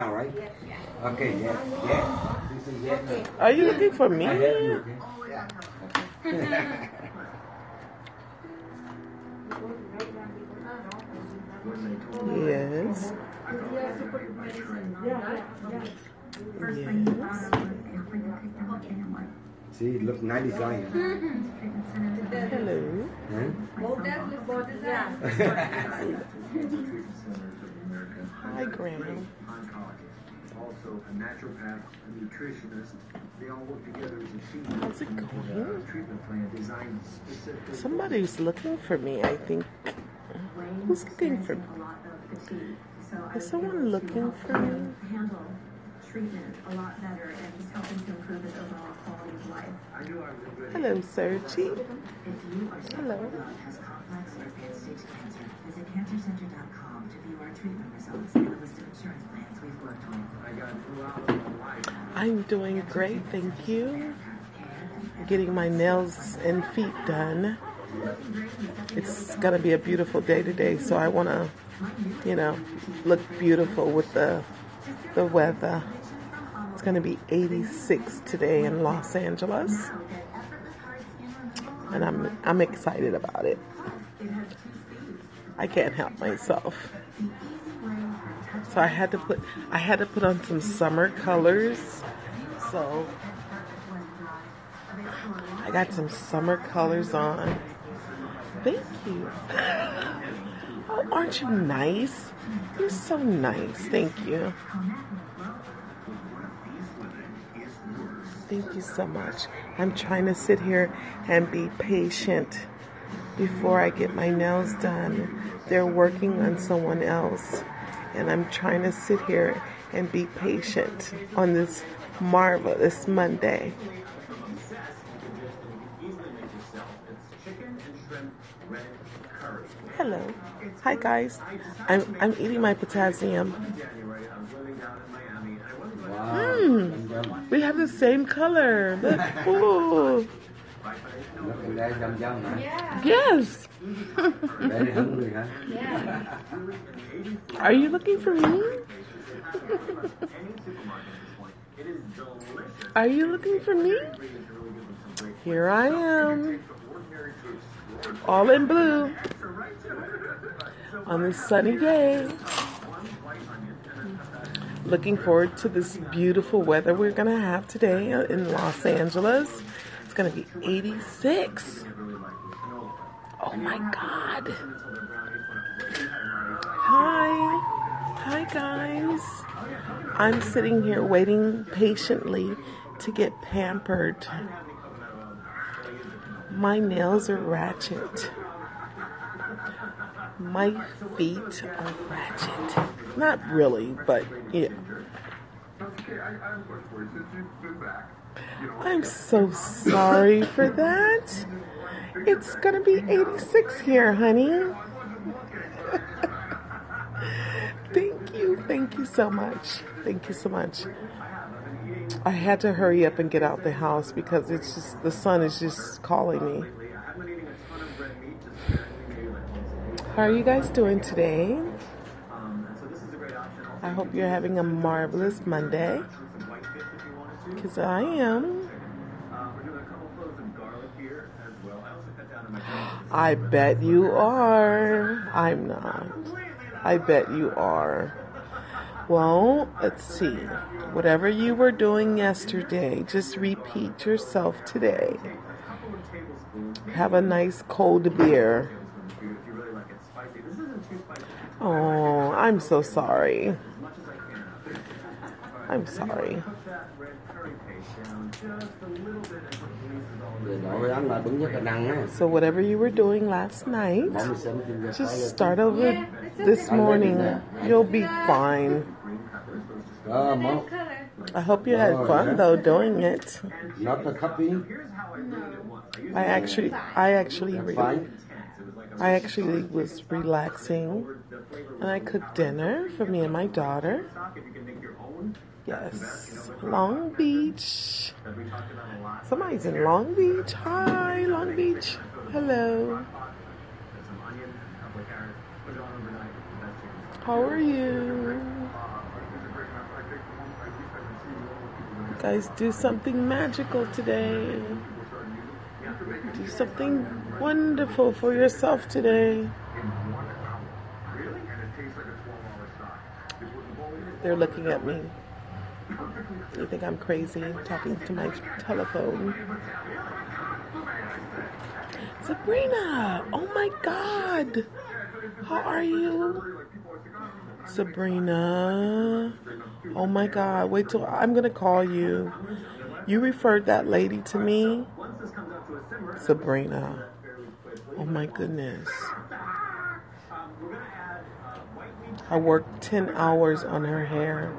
All right. Okay, yeah, yeah. This is yeah. Are you looking for me? I have you, okay? Yes. Yes. See, look, nice design. Hello. Huh? Hi, Grandma. Also, a naturopath, a nutritionist, they all work together as a team. How's it uh, going? Treatment plan designed specifically. Somebody's looking for me, I think. Who's looking for me? Is someone looking for me? handle treatment a lot better and just helping to improve his overall quality of life. I knew I was in good Hello, Sergi. If you are Hello. someone who has complex or advanced stage cancer, visit cancercenter.com to view our treatment results and a list of insurance plans we've worked with. I got. I'm doing great, thank you. Getting my nails and feet done. It's gonna be a beautiful day today, so I wanna, you know, look beautiful with the the weather. It's gonna be 86 today in Los Angeles, and I'm I'm excited about it. I can't help myself. So I had to put I had to put on some summer colors. So I got some summer colors on. Thank you. Oh, aren't you nice? You're so nice. Thank you. Thank you so much. I'm trying to sit here and be patient before I get my nails done. They're working on someone else, and I'm trying to sit here and be patient on this marvelous Monday. Hello. Hi guys. I'm I'm eating my potassium. Hmm. We have the same color. Look. Ooh. Look at yum, yum, huh? Yes. Very hungry, huh? Are you looking for me? Are you looking for me? Here I am. All in blue. On this sunny day. Looking forward to this beautiful weather we're going to have today in Los Angeles. It's to be 86. Oh my God. Hi. Hi, guys. I'm sitting here waiting patiently to get pampered. My nails are ratchet. My feet are ratchet. Not really, but yeah. I'm so sorry for that. It's gonna be 86 here, honey. thank you, thank you so much. Thank you so much. I had to hurry up and get out the house because it's just the sun is just calling me. How are you guys doing today? I hope you're having a marvelous Monday. Because I am. I bet you are. I'm not. I bet you are. Well, let's see. Whatever you were doing yesterday, just repeat yourself today. Have a nice cold beer. Oh, I'm so sorry. I'm sorry. So, whatever you were doing last night, just start over this morning. You'll be fine. I hope you had fun though doing it. Not copy. I actually, I actually, I actually was relaxing, and I cooked dinner for me and my daughter. Yes, Long Beach. Somebody's in Long Beach. Hi, Long Beach. Hello. How are you? Guys, do something magical today. Do something wonderful for yourself today. They're looking at me. They think I'm crazy talking to my telephone. Sabrina! Oh my god! How are you? Sabrina. Oh my god. Wait till I'm gonna call you. You referred that lady to me? Sabrina. Oh my goodness. I worked 10 hours on her hair.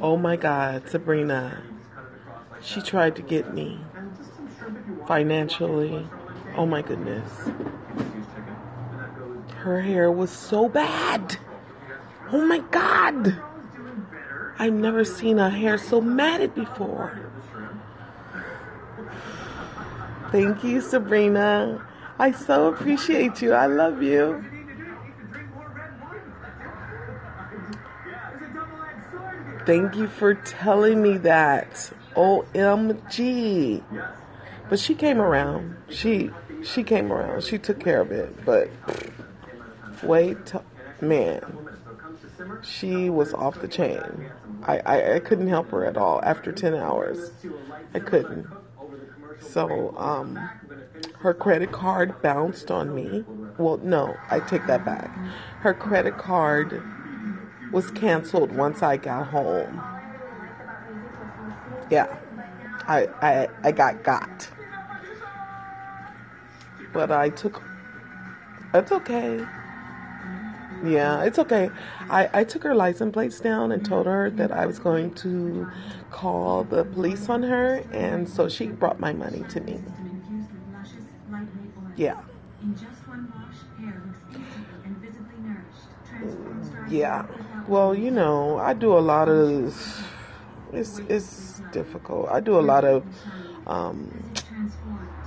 Oh my god, Sabrina. She tried to get me financially. Oh my goodness. Her hair was so bad. Oh my god. I've never seen a hair so matted before. Thank you, Sabrina. I so appreciate you. I love you. Thank you for telling me that. OMG. But she came around. She she came around. She took care of it. But wait, man, she was off the chain. I, I, I couldn't help her at all after 10 hours. I couldn't. So, um, her credit card bounced on me. Well, no, I take that back. Her credit card was canceled once I got home. Yeah, I, I, I got got. But I took, it's okay. Yeah, it's okay. I, I took her license plates down and told her that I was going to call the police on her, and so she brought my money to me. Yeah. Yeah. Well, you know, I do a lot of. It's it's difficult. I do a lot of um,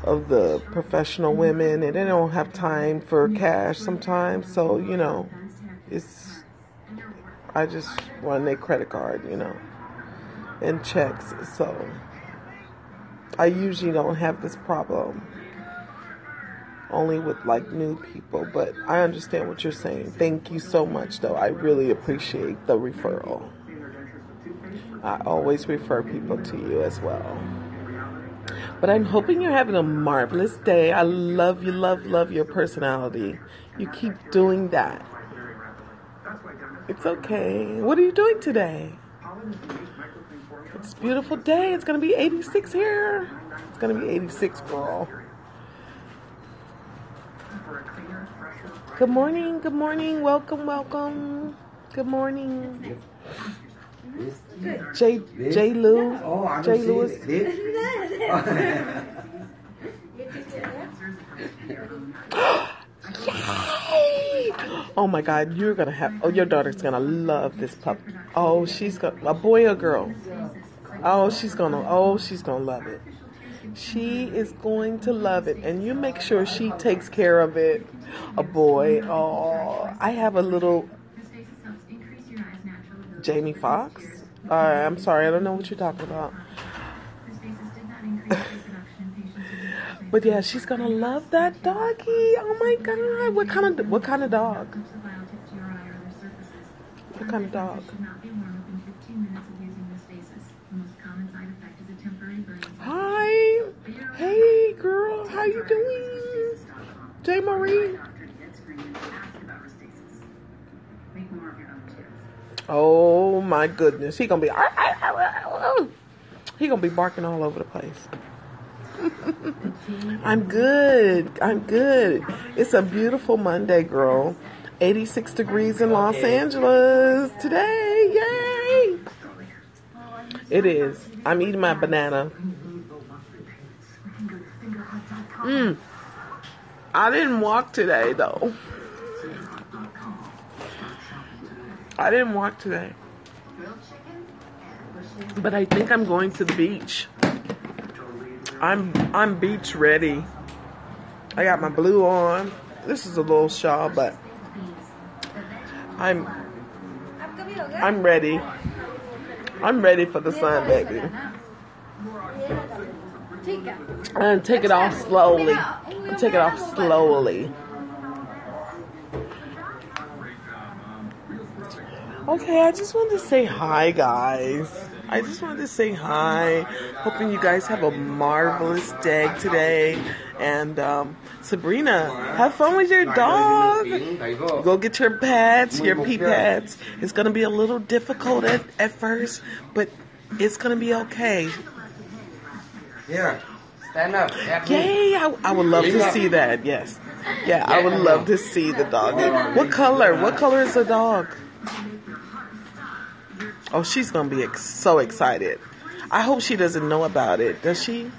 of the professional women, and they don't have time for cash sometimes. So you know, it's I just run their credit card, you know, and checks. So I usually don't have this problem. Only with like new people, but I understand what you're saying. Thank you so much, though. I really appreciate the referral. I always refer people to you as well. But I'm hoping you're having a marvelous day. I love you, love, love your personality. You keep doing that. It's okay. What are you doing today? It's a beautiful day. It's going to be 86 here. It's going to be 86, girl. Good morning. Good morning. Welcome, welcome. Good morning. J J Lou. Oh, I J Lewis. This? Yay! Oh my God, you're gonna have. Oh, your daughter's gonna love this pup. Oh, she's gonna a boy or girl. Oh, she's gonna. Oh, she's gonna love it. She is going to love it, and you make sure she takes care of it. A boy. Oh, I have a little Jamie Fox. Uh, I'm sorry, I don't know what you're talking about. But yeah, she's gonna love that doggy. Oh my god, what kind of what kind of dog? What kind of dog? Hi, hey girl, how you doing? J Marie. Oh my goodness, he gonna be oh. he gonna be barking all over the place. I'm good. I'm good. It's a beautiful Monday, girl. 86 degrees in Los Angeles today. Yay! It is. I'm eating my banana. Mm. I didn't walk today, though. I didn't walk today. But I think I'm going to the beach. I'm I'm beach ready. I got my blue on. This is a little shawl, but I'm I'm ready. I'm ready for the sun, baby. And take it off slowly. Take it off slowly. Okay, I just wanted to say hi, guys. I just wanted to say hi. Hoping you guys have a marvelous day today. And um, Sabrina, have fun with your dog. Go get your pads, your pee pads. It's gonna be a little difficult at, at first, but it's gonna be okay. Here, stand up. Yay! I, I would love to see that. Yes. Yeah, I would love to see the dog. What color? What color is the dog? Oh, she's gonna be ex- so excited. I hope she doesn't know about it. Does she?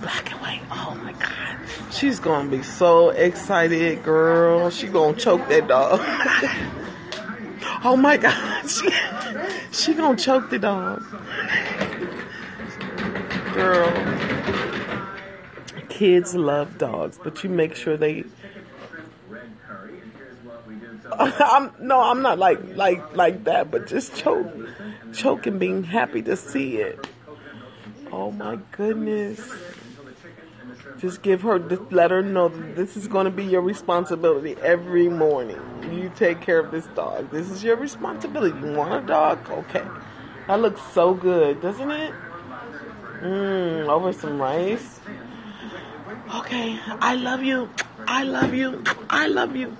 Black and white. Oh my god. She's gonna be so excited, girl. She gonna choke that dog. oh my god. She, gonna choke the dog. Girl. Kids love dogs, but you make sure they I'm no, I'm not like like like that, but just choke, choke and being happy to see it. Oh my goodness! Just give her, just let her know that this is going to be your responsibility every morning. You take care of this dog. This is your responsibility. You want a dog? Okay. That looks so good, doesn't it? Mmm, over some rice. Okay, I love you. I love you. I love you.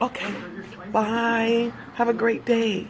Okay. Bye. Have a great day.